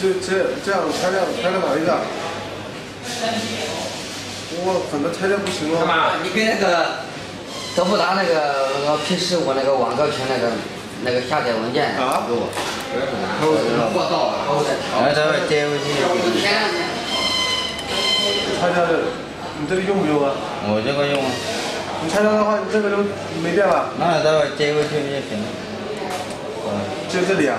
这这这样拆掉，拆掉哪一个？我怎么拆掉不行啊？干嘛，你跟那个德富达那个平时我那个网购群那个那个下载文件啊，给我。货到了，货再调。来，待会接回去。拆掉的，你这个用不用啊？我这个用啊。你拆掉的话，你这个就没电了。那待会接回去就行了。就这里啊？